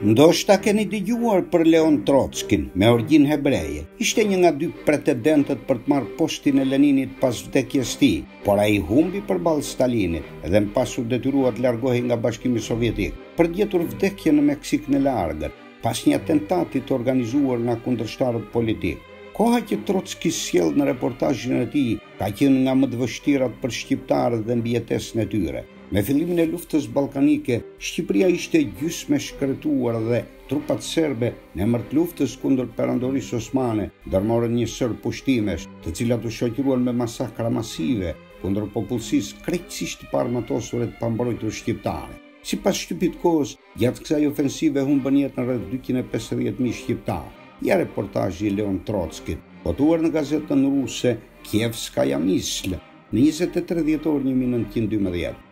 Ndoshta keni dëgjuar për Leon Trotskin me origjinë hebreje. Ishte një nga dy pretendentët për të marrë postin e Leninit pas vdekjes së tij, por ai humbi përballë Stalinit dhe më pas u detyrua të largohej nga Bashkimi Sovjetik për të gjetur vdekjen në Meksikën e largët, pas një atentati të organizuar nga kundërshtarët politikë. Koha që Trotski sjell në reportazhin e tij ka qenë nga më të vështirat për shqiptarët dhe mbijetesën e tyre. Me fillimin e luftës ballkanike, Shqipëria ishte gjysmë e shkretuar dhe trupat serbe në emër të luftës kundër Perandorisë Osmane ndërmorën një sërë pushtimesh, të cilat u shoqëruan me masakra masive kundër popullsisë krejtësisht të paarmatosur e të pambrojtur shqiptare. Sipas shtypit të kohës, Gjatë kësaj ofensive humbën jetë rreth dyqind e pesëdhjetë mijë shqiptarë. Ja reportazhi i Leon Trockit, botuar në gazetën ruse Kievskaya Mysl, në njëzet e tre dhjetor një mijë e nëntëqind e dymbëdhjetë.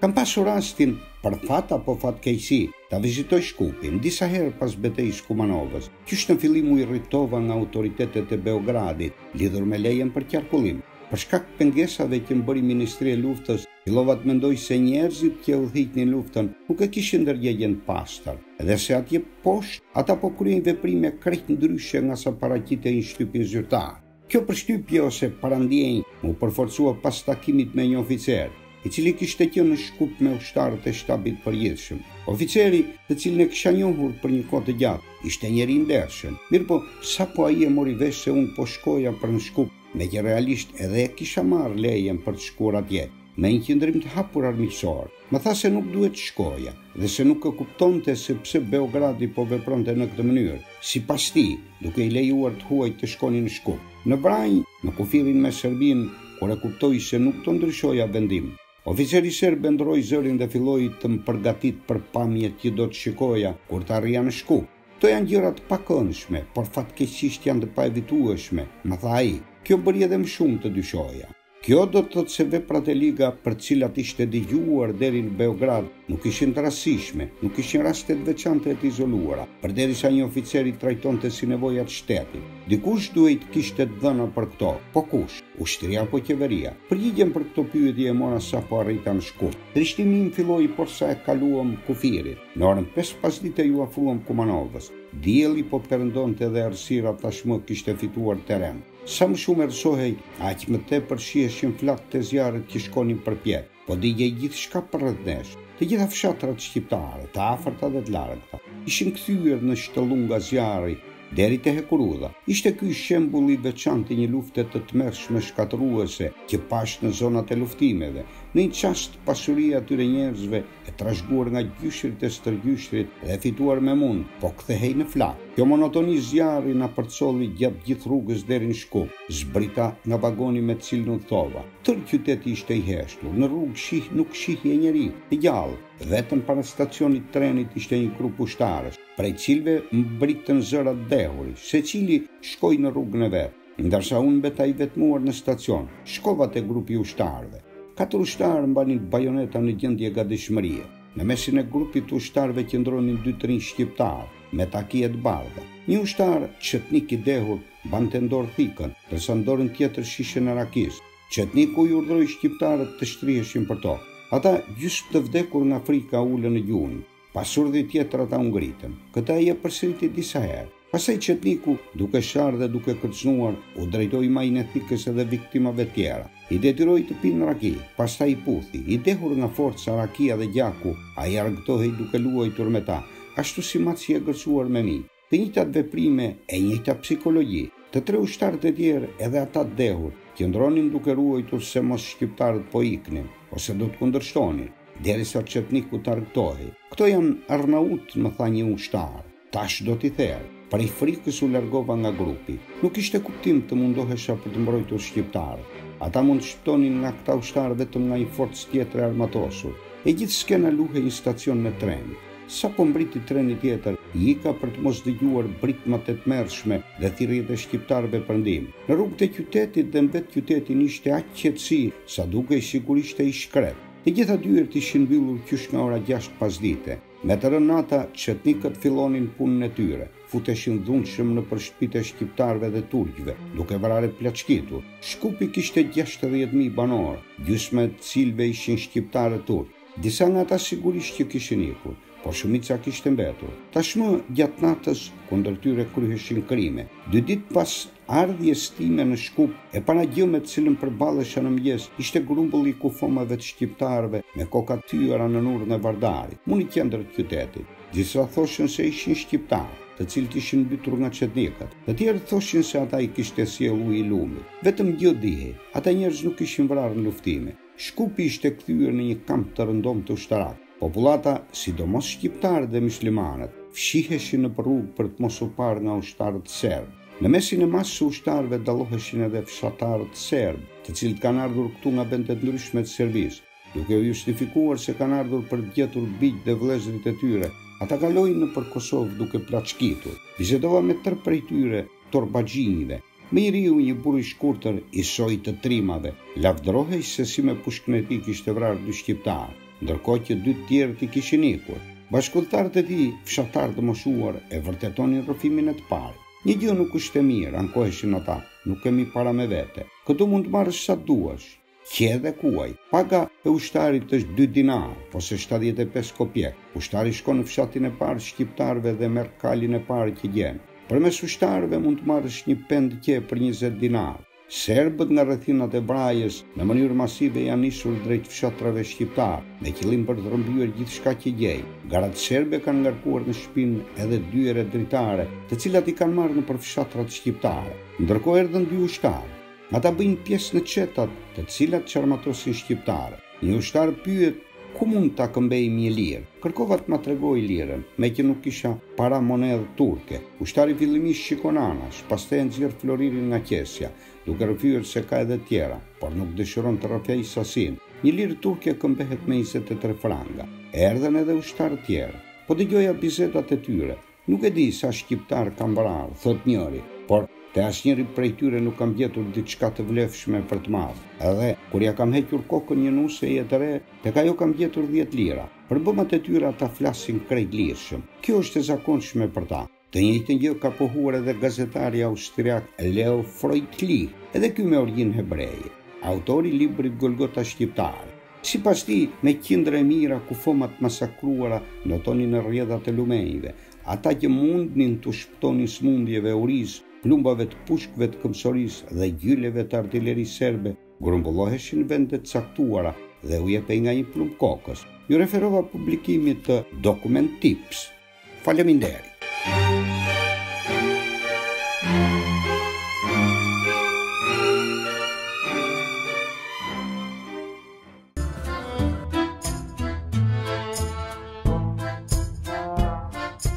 Kam pasur rastin, për fat apo fatkeqësi, ta vizitoj Shkupin, disa herë pas Betejës së Kumanovës. Qysh në fillim u irritova nga autoritetet e Beogradit, lidhur me lejen për qarkullim. Për shkak të pengesave që më bëri Ministri e Luftës, Fillova të mendoj se njerëzit që e udhëhiqnin luftën nuk e kishin ndërgjegjen të pastër, dhe se atje poshtë ata po kryejnë veprime krejt ndryshe nga sa paraqitej në shtypin zyrtar. Kjo përshtypje ose parandjenjë u përforcua pas takimit me një oficer, i cili kishte qenë në Shkup me ushtarët e Shtabit të Përgjithshëm. Oficeri, të cilin e kisha njohur për një kohë të gjatë, ishte njeri i ndershëm, mirëpo sapo ai e mori vesh se unë po shkoja për në Shkup, Meqë realisht edhe e kisha marrë lejen për të shkuar atje, me një qëndrim të hapur armiqësor, më tha se nuk duhet të shkoja dhe se nuk e kuptonte se pse Beogradi po vepronte në këtë mënyrë, sipas tij, duke i lejuar të huajt të shkonin në Shkup. Në Vranjë, në kufirin me Serbinë, kur e kuptoi se nuk do ndryshoja vendim, oficeri serb e ndrroi zërin dhe filloi të më përgatitë për pamjet që do të shikoja kur të arrija në Shkup. Këto janë gjëra të pakëndshme, por fatkeqësisht janë të paevitueshme, më tha ai. Kjo bëri edhe më shumë të dyshoja. Kjo do të thotë se veprat e liga për të cilat ishte dëgjuar deri në Beograd nuk ishin të rastësishme, nuk ishin raste të veçanta e të izoluara, përderisa një oficer i trajtonte si nevoja të shtetit. Dikush duhej të kishte të dhëna për këto. Po kush? Ushtria apo qeveria? Përgjigjen për këto pyetje e mora sapo arrita në Shkup. Trishtimi më filloi porsa e kaluam kufirin. Në orën pesë pasdite iu afruam Kumanovës. Dielli po perëndonte dhe errësira tashmë kishte fituar terren. Sa më shumë errësohej, aq më tepër shiheshin flakët e zjarrit që shkonin përpjetë. Po digjej gjithçka përreth nesh. Të gjitha fshatrat shqiptare, të afërta dhe të largëta, ishin kthyer në shtëllunga zjarri, deri te hekurudha. Ishte ky shembull i veçantë i një lufte të tmerrshme shkatërruese që pashë në zonat e luftimeve. Në një çast, pasuria e atyre njerëzve e trashëguar nga gjyshrit e stërgjyshrit dhe e fituar me mund, po kthehej në flakë. Kjo monotoni zjarri na përcolli gjatë gjithë rrugës deri në Shkup. Zbrita nga vagoni me të cilin udhëtova. Tërë qyteti ishte i heshtur, në rrugë shih nuk shihje njeri, të gjallë. Vetëm para stacionit të trenit ishte një grup ushtarësh, prej cilëve mbrritën zëra të dehurish, secili shkoi në rrugën e vet. Ndarsa unë mbeta i vetmuar në stacion, shkova te grupi i ushtarëve. Katër ushtarë mbanin bajoneta në gjendje gatishmërie. Në mesin e grupit të ushtarëve qëndronin dy të rinj shqiptarë, me takije të bardha. Një ushtar, çetnik i dehur, mbante në dorë thikën, ndërsa në dorën tjetër shishen e rakisë. Çetniku i urdhëroi shqiptarët të shtriheshin përtokë. Ata, gjysmë të vdekur nga frika, u ulën në gjunjë. Pas urdhit tjetër ata u ngritën. Këtë ai e përsëriti disa herë. Pastaj çetniku, duke sharë dhe duke kërcënuar, u drejtoi majën e thikës edhe viktimave tjera. I detyroi të pinë raki, pastaj i puthi. I dehur nga forca, rakia dhe gjaku, ai argëtohej duke luajtur me ta, ashtu si macja e egërsuar me minj. Të njëjtat veprime e njëjta psikologji. Të tre ushtarët e tjerë edhe ata të dehur, qëndronin duke ruajtur se mos shqiptarët po iknin, ose do të kundërshtonin, derisa çetniku t'argëtohej. Këta janë arnautë, më tha një ushtar. Tash do t'i therë. Prej frikës u largova nga grupi. Nuk kishte kuptim të mundohesha për të mbrojtur shqiptarët. Ata mund të shpëtonin nga këta ushtarë vetëm nga një forcë tjetër e armatosur. E gjithë skena luhej në stacionin e trenit. Sapo mbërriti treni tjetër, ika për të mos dëgjuar britmat e tmerrshme dhe thirrjet e shqiptarëve për ndihmë. Në rrugët e qytetit dhe në vetë qytetin ishte aq qetësi, sa dukej sikur ishte i shkretë. Të gjitha dyert ishin mbyllur qysh nga ora gjashtë pasdite. Me të rënë nata, çetnikët fillonin punën e tyre. Futeshin dhunshëm nëpër shtëpitë e shqiptarëve dhe turqve, duke vrarë e plaçkitur. Shkupi kishte gjashtëdhjetë mijë banorë, gjysma e të cilëve ishin shqiptarë e turq. Disa nga ta sigurisht që kishin ikur, por shumica kishte mbetur. Tashmë, gjatë natës, kundër tyre kryheshin krime. Dy ditë pas ardhjes time në Shkup, e para gjë me të cilën përballesha në mëngjes, ishte grumbulli i kufomave të shqiptarëve me koka të thyera nën urën e Vardarit, mu në qendër të qytetit. Disa thoshin se ishin shqiptarë, të cilët ishin mbytur nga çetnikët. Të tjerët thoshin se ata i kishte sjellë uji i lumit. Vetëm gjë dihej, ata njerëz nuk ishin vrarë në luftime. Shkupi ishte kthyer në një kamp të rëndomtë ushtarak. Popullata, sidomos shqiptarët dhe myslimanët, fshiheshin nëpër rrugë për të mos u parë nga ushtarët serbë. Në mesin e masë së ushtarëve dalloheshin edhe fshatarët serbë, të cilët kanë ardhur këtu nga vende të ndryshme të Serbisë. Duke u justifikuar se kanë ardhur për të gjetur bijtë dhe vëllezërit e tyre, ata kalojnë nëpër Kosovë duke plaçkitur. Bisedova me tre prej tyre, torbaxhinjve. Më i riu, një burrë i shkurtër, i sojit të trimave, lavdërohej se si me pushkën e tij kishte vrarë dy shqiptarë, ndërkohë që dy të tjerët i kishin ikur. Bashkudhëtarët e tij, fshatarë të moshuar, e vërtetonin rrëfimin e të parit. Një gjë nuk është e mirë, ankoheshin ata, nuk kemi para me vete. Këtu mund të marrësh sa të duash. Qe dhe kuaj. Paga e ushtarit është dy dinarë, ose shtatëdhjetë e pesë kopjek. Ushtari shkon në fshatin e parë të shqiptarëve dhe merr kalin e parë që gjen. Përmes ushtarëve mund të marrësh një pendë qe për njëzet dinarë. Serbët nga rrethinat e Vranjës në mënyrë masive janë nisur drejt fshatrave shqiptarë, me qëllim për të rrëmbyer gjithçka që gjejnë. Gratë serbe kanë ngarkuar në shpinë edhe dyer e dritare, të cilat i kanë marrë nëpër fshatrat shqiptare. Ndërkohë erdhën dy ushtarë. Ata bëjnë pjesë në çetat të cilat çarmatosin shqiptarët. Një ushtar pyet ku mund ta këmbejë një lirë. Kërkova të ma tregojë lirën, meqë nuk kisha parë monedhë turke. Ushtari fillimisht shikon anash, pastaj e nxjerr floririn nga qesja, duke rrëfyer se ka edhe tjera, por nuk dëshiron të rrëfejë sasinë. Një lirë turke këmbehet me njëzet e tre franga. Erdhën edhe ushtarë tjerë. Po dëgjoja bisedat e tyre, Nuk e di sa shqiptarë kam vrarë, thotë njëri, por te asnjëri prej tyre nuk kam gjetur diçka të vlefshme për të marrë. Edhe kur ia kam hequr kokën një nuseje të re, tek ajo kam gjetur dhjetë lira. Për bëmat e tyre ata flasin krejt lirshëm. Kjo është e zakonshme për ta. Të njëjtën gjë ka pohuar edhe gazetari austriak Leo Freundlich, edhe ky me origjinë hebreje, autor i librit Golgota Shqiptare. Sipas tij, me qindra e mijëra kufoma të masakruara notonin në rrjedhat e lumenjve. Ata që mundnin t'u shpëtonin sëmundjeve, urisë, plumbave të pushkëve të këmbësorisë dhe gjyleve të artilerisë serbe, grumbulloheshin në vende të caktuara dhe u jepej nga një plumb kokës. Iu referova publikimit të Dokument Tips. Faleminderit.